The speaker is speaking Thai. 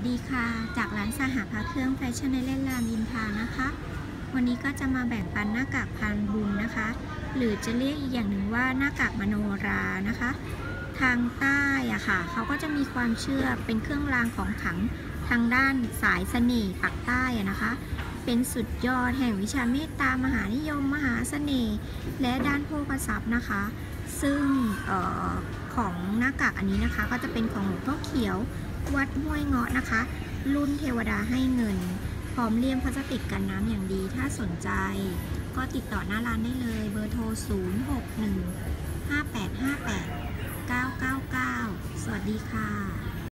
สดีค่ะ จากร้านสหพาเครื่องแฟชั่นในเล่นรามอินทานะคะ วันนี้ก็จะมาแบ่งปันหน้ากากพันบุญนะคะ หรือจะเรียกอีกอย่างหนึ่งว่าหน้ากากมโนรานะคะ ทางใต้อะค่ะ เขาก็จะมีความเชื่อเป็นเครื่องรางของขังทางด้านสายเสน่ห์ปักใต้อะนะคะ เป็นสุดยอดแห่งวิชาเมตตามหานิยมมหาเสน่ห์และด้านโภคทรัพย์นะคะ ซึ่งออของหน้ากากอันนี้นะคะ ก็จะเป็นของหลวงพ่อเขียว วัดห้วยเงาะนะคะ รุ่นเทวดาให้เงิน พร้อมเลี่ยมพลาสติกกันน้ำอย่างดี ถ้าสนใจ ก็ติดต่อหน้าร้านได้เลย เบอร์โทร 0 6 1 5 8 5 8 9 9 9 สวัสดีค่ะ